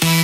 Did